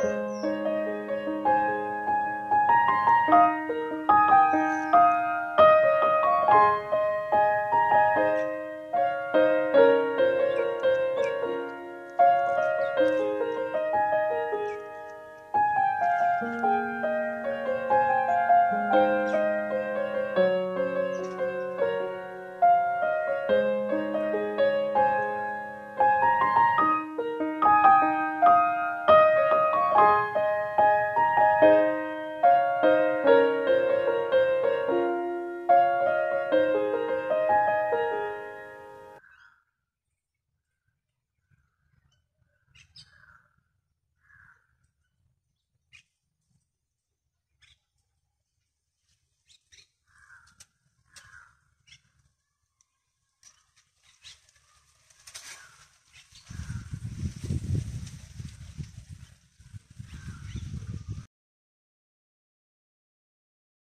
嗯。